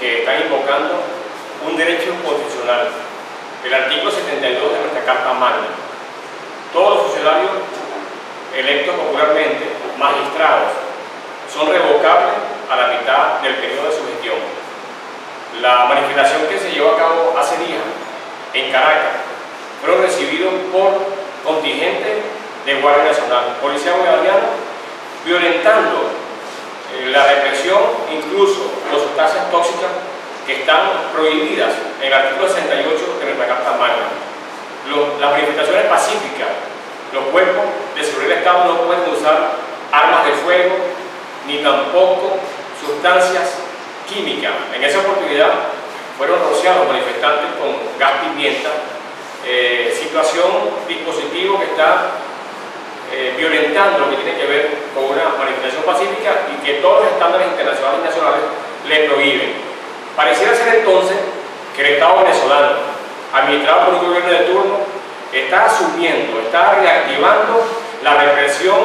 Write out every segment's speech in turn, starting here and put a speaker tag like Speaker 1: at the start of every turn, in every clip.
Speaker 1: que están invocando un derecho constitucional, el artículo 72 de nuestra Carta Magna. Todos los funcionarios electos popularmente, magistrados, son revocables a la mitad del periodo de su gestión. La manifestación que se llevó a cabo hace días en Caracas fueron recibidos por contingentes de Guardia Nacional, Policía Bolivariana, violentando la represión, incluso las sustancias tóxicas que están prohibidas en el artículo 68 de nuestra Carta Magna. las manifestaciones pacíficas, los cuerpos de seguridad del Estado no pueden usar armas de fuego, ni tampoco sustancias químicas. En esa oportunidad fueron rociados manifestantes con gas pimienta, eh, situación, dispositivo que está eh, violentando lo que tiene que ver con una manifestación pacífica y que todos los estándares internacionales y nacionales le prohíben. Pareciera ser entonces que el Estado venezolano, administrado por un gobierno de turno, está asumiendo, está reactivando la represión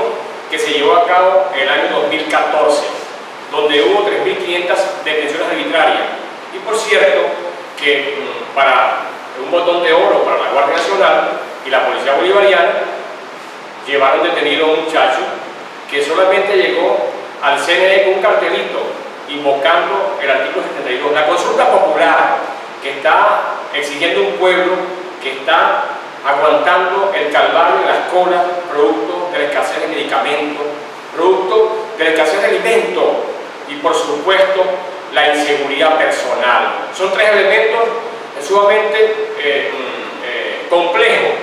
Speaker 1: que se llevó a cabo en el año 2014, donde hubo 3.500 detenciones arbitrarias. Y por cierto, que mm, para un botón de oro para la Guardia Nacional y la Policía Bolivariana, llevaron detenido a un muchacho que solamente llegó al CNE con un cartelito invocando el artículo 72. La consulta popular que está exigiendo un pueblo que está aguantando el calvario de las colas producto de la escasez de medicamentos, producto de la escasez de alimentos y por supuesto la inseguridad personal. Son tres elementos sumamente eh, mm, eh, complejos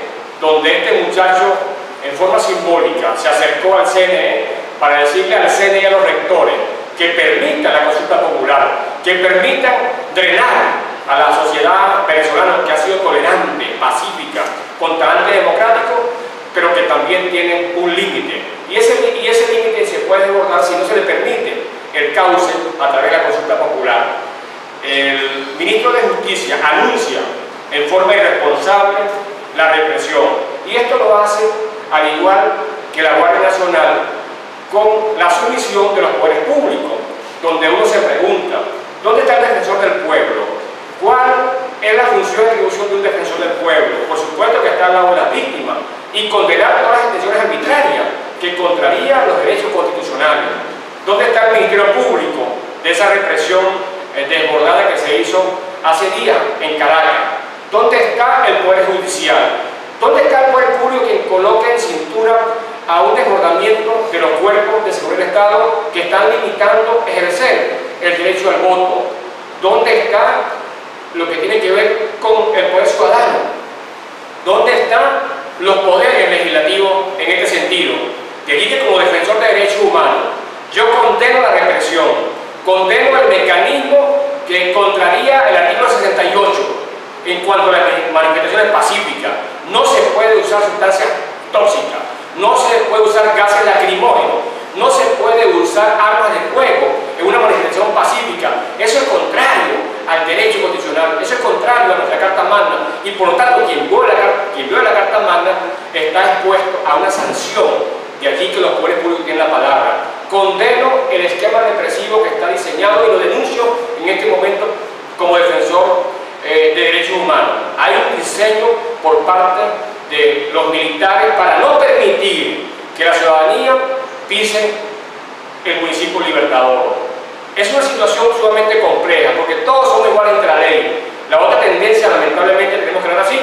Speaker 1: donde este muchacho en forma simbólica se acercó al CNE para decirle al CNE y a los rectores que permitan la consulta popular, que permitan drenar a la sociedad venezolana que ha sido tolerante, pacífica, constante democrático, pero que también tiene un límite. Y ese, límite se puede abordar si no se le permite el cauce a través de la consulta popular. El ministro de Justicia anuncia en forma irresponsable la represión y esto lo hace al igual que la Guardia Nacional, con la sumisión de los poderes públicos, donde uno se pregunta, ¿dónde está el defensor del pueblo? ¿Cuál es la función y atribución de un defensor del pueblo? Por supuesto que está al lado de las víctimas y condenar todas las intenciones arbitrarias que contrarían los derechos constitucionales. ¿Dónde está el Ministerio Público de esa represión eh, desbordada que se hizo hace días en Caracas? ¿Dónde está el Poder Judicial? ¿Dónde está el poder público que coloque en cintura a un desbordamiento de los cuerpos de seguridad del Estado que están limitando ejercer el derecho al voto? ¿Dónde está lo que tiene que ver con el poder ciudadano? ¿Dónde están los poderes legislativos en este sentido? Que que como defensor de derechos humanos, yo condeno la represión, condeno el mecanismo que contraría el artículo 68 en cuanto a las manifestaciones pacíficas, no se puede usar sustancias tóxicas, no se puede usar gases lacrimógenos, no se puede usar armas de fuego en una manifestación pacífica. Eso es contrario al derecho constitucional, eso es contrario a nuestra Carta Magna y por lo tanto quien viola la, Carta Magna está expuesto a una sanción. De allí que los poderes públicos tienen la palabra. Condeno el esquema represivo que está diseñado y lo denuncio en este momento como defensor eh, de derechos humanos. Hay un diseño por parte de los militares para no permitir que la ciudadanía pise el municipio libertador. Es una situación sumamente compleja porque todos somos iguales entre la ley. La otra tendencia, lamentablemente, tenemos que ver así,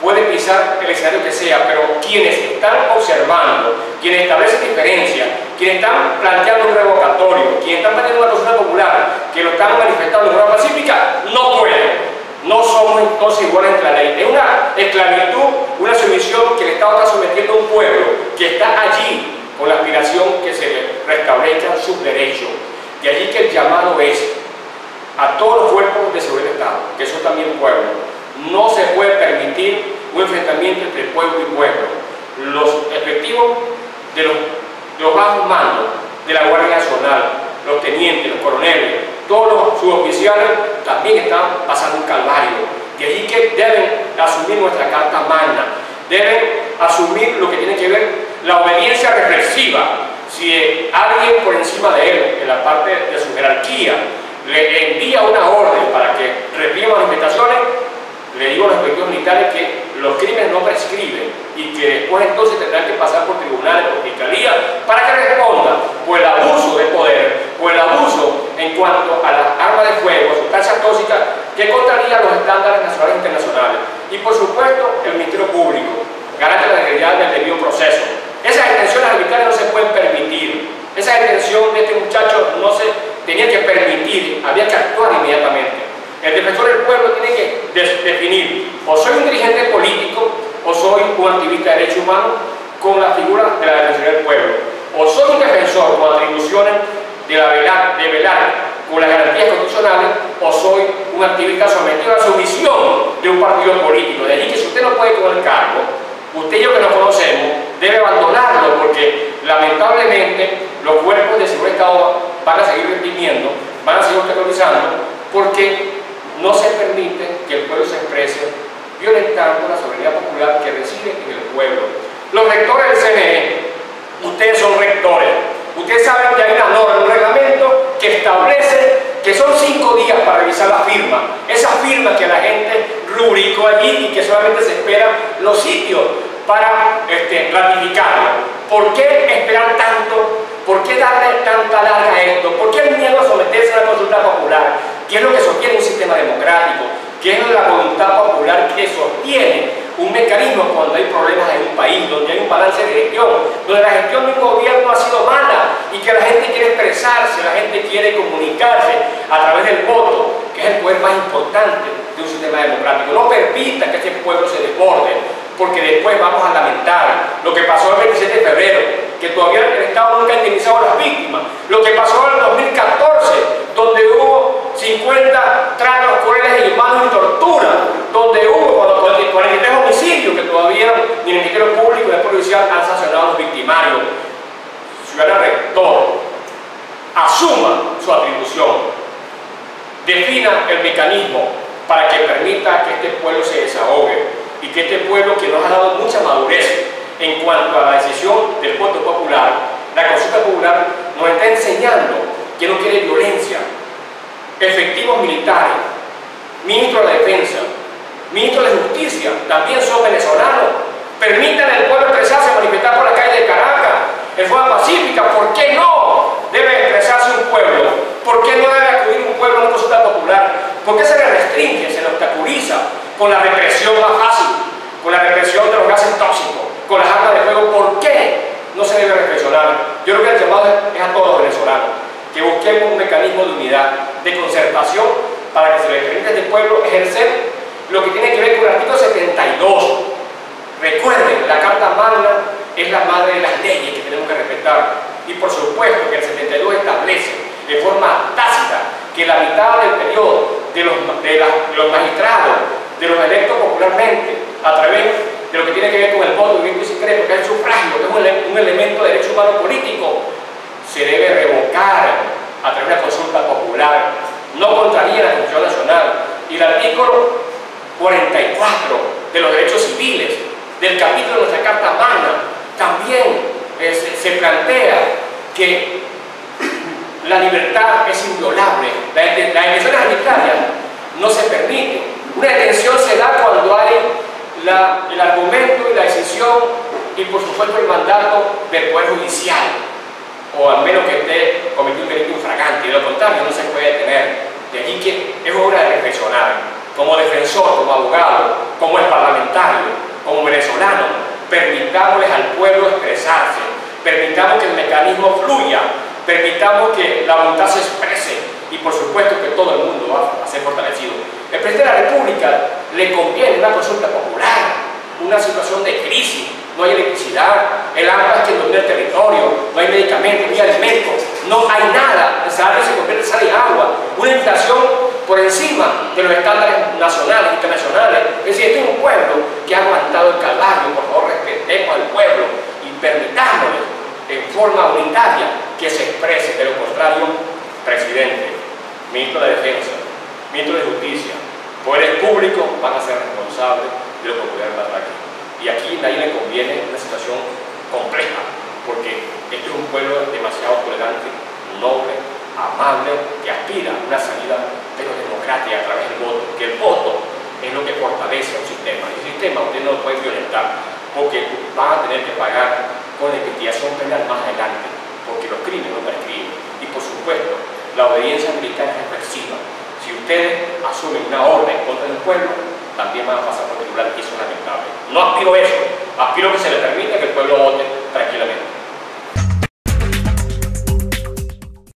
Speaker 1: puede pisar el escenario que sea, pero quienes están observando, quienes establecen diferencias, quienes están planteando un revocatorio, quienes están planteando una consulta popular, que lo están manifestando de forma pacífica, no pueden no somos entonces iguales entre la ley. Es una esclavitud, una sumisión que el Estado está sometiendo a un pueblo que está allí con la aspiración que se restablezcan sus derechos. De allí que el llamado es a todos los cuerpos de seguridad del Estado, que son también pueblos. No se puede permitir un enfrentamiento entre pueblo y pueblo. Los efectivos de los, de los bajos mandos de la Guardia Nacional, los tenientes, los coroneles, todos los suboficiales también están pasando un calvario. De allí que deben asumir nuestra carta magna, deben asumir lo que tiene que ver la obediencia reflexiva. Si alguien por encima de él, en la parte de su jerarquía, le envía una orden para que reprima manifestaciones, le digo a los respectivos militares que los crímenes no prescriben y que después entonces tendrán que pasar por tribunales, por fiscalía, para que responda por el abuso de poder, por el abuso en cuanto a las armas de fuego, sustancias tóxicas, que contraría los estándares nacionales e internacionales. Y por supuesto, el Ministerio Público, garante la legalidad del debido proceso. Esas detenciones arbitrarias no se pueden permitir. Esa detención de este muchacho no se tenía que permitir, había que actuar inmediatamente. El defensor del pueblo tiene que definir o soy un dirigente político o soy un activista de derechos humanos con la figura de la defensoría del pueblo. O soy un defensor con atribuciones de, la velar, de con las garantías constitucionales o soy un activista sometido a la sumisión de un partido político. De allí que si no puede con el cargo, usted y yo que nos conocemos, debe abandonarlo porque lamentablemente los cuerpos de seguridad Estado van a seguir reprimiendo, van a seguir obstaculizando porque no se permite que el pueblo se exprese violentando la soberanía popular que reside en el pueblo. Los rectores del CNE, ustedes son rectores, ustedes saben que hay una norma, un reglamento que establece que son cinco días para revisar la firma. Esa firma que la gente rubricó allí y que solamente se esperan los sitios para este, ratificarla. ¿Por qué esperar tanto? ¿Por qué darle tanta larga a esto? ¿Por qué el miedo a someterse a la consulta popular? ¿Qué es lo que sostiene un sistema democrático? ¿Qué es la voluntad popular que sostiene un mecanismo cuando hay problemas en un país, donde hay un balance de gestión, donde la gestión de un gobierno ha sido mala y que la gente quiere expresarse, la gente quiere comunicarse a través del voto, que es el poder más importante un sistema democrático. No permita que ese pueblo se desborde, porque después vamos a lamentar lo que pasó el 27 de febrero, que todavía el Estado nunca ha indemnizado a las víctimas, lo que pasó en el 2014, donde hubo 50 tratos crueles, inhumanos y tortura, donde hubo 43 homicidios que todavía ni el Ministerio Público ni el Policía han sancionado a los victimarios. Ciudadano rector, asuma su atribución, defina el mecanismo para que permita que este pueblo se desahogue y que este pueblo que nos ha dado mucha madurez en cuanto a la decisión del voto popular, la consulta popular nos está enseñando que no quiere violencia, efectivos militares, ministro de la defensa, ministro de justicia, también son venezolanos, permitan al pueblo expresarse, manifestar por la calle de Caracas, en forma pacífica, ¿por qué no debe expresarse un pueblo? ¿Por qué no debe acudir un pueblo a una consulta popular? ¿Por qué se le restringe, se le obstaculiza? con la represión más fácil, con la represión de los gases tóxicos, con las armas de fuego. ¿Por qué no se debe reflexionar? Yo creo que el llamado es a todos los venezolanos, que busquemos un mecanismo de unidad, de concertación, para que se le permita a este pueblo ejercer lo que tiene que ver con el artículo 72. Recuerden, la Carta Magna es la madre de las leyes que tenemos que respetar. Y por supuesto que el 72 establece de forma tácita que la mitad del periodo de los, magistrados de los electos popularmente a través de lo que tiene que ver con el voto directo y secreto, que es el sufragio, que es un, elemento de derecho humano político, se debe revocar a través de la consulta popular. No contraría la Constitución Nacional. Y el artículo 44 de los derechos civiles del capítulo de nuestra Carta Magna también eh, se, plantea que la libertad es inviolable, las elecciones arbitrarias no se permiten una detención se da cuando hay el argumento y la decisión y por supuesto el mandato del Poder Judicial o al menos que esté cometiendo un delito infragante, de lo contrario no se puede detener. De allí que es hora de reflexionar, como defensor, como abogado, como el parlamentario, como venezolano, permitámosles al pueblo expresarse, permitamos que el mecanismo fluya, permitamos que la voluntad se exprese y por supuesto que todo el mundo va a ser fortalecido. El presidente de la República le conviene una consulta popular, una situación de crisis, no hay electricidad, el agua es que domina el territorio, no hay medicamentos, no hay alimentos, no hay nada, salario se convierte en sal y agua, una inflación por encima de los estándares nacionales, internacionales. Es decir, este es un pueblo que ha aguantado el calvario, por favor respetemos al pueblo y permitámosle en forma unitaria que se de lo contrario, presidente, ministro de Defensa, ministro de Justicia, poderes públicos van a ser responsables de lo que ocurre pasar aquí. Y aquí nadie le conviene una situación compleja, porque este es un pueblo demasiado tolerante, noble, amable, que aspira a una salida, pero democrática a través del voto, que el voto es lo que fortalece un sistema. Y el sistema usted no lo puede violentar, porque van a tener que pagar con la investigación penal más adelante, porque los crímenes no prescriben. Y por supuesto, la obediencia militar es expresiva. Si ustedes asumen una orden contra el pueblo, también van a pasar por tribunal y eso es lamentable. No aspiro eso, aspiro que se le permita que el pueblo vote tranquilamente.